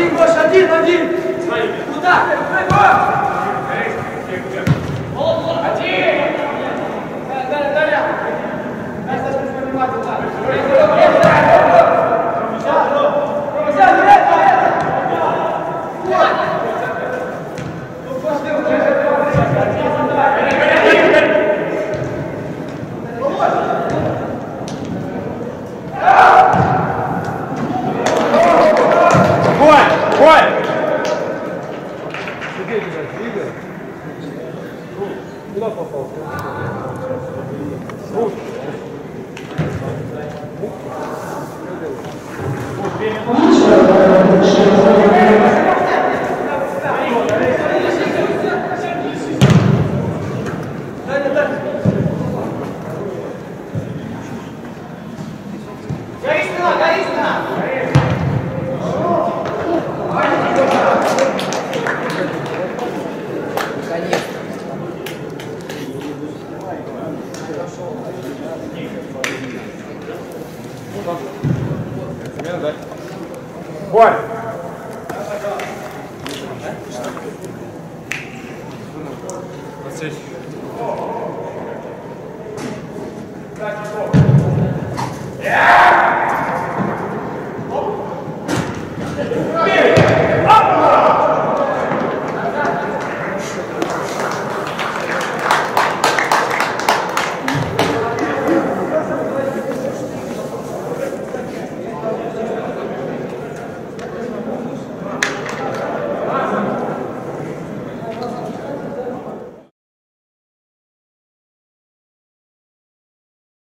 Игош, один-один! Куда? Прыгом! Куда попал? Вот. Вот. Bora! Vocês. Yeah!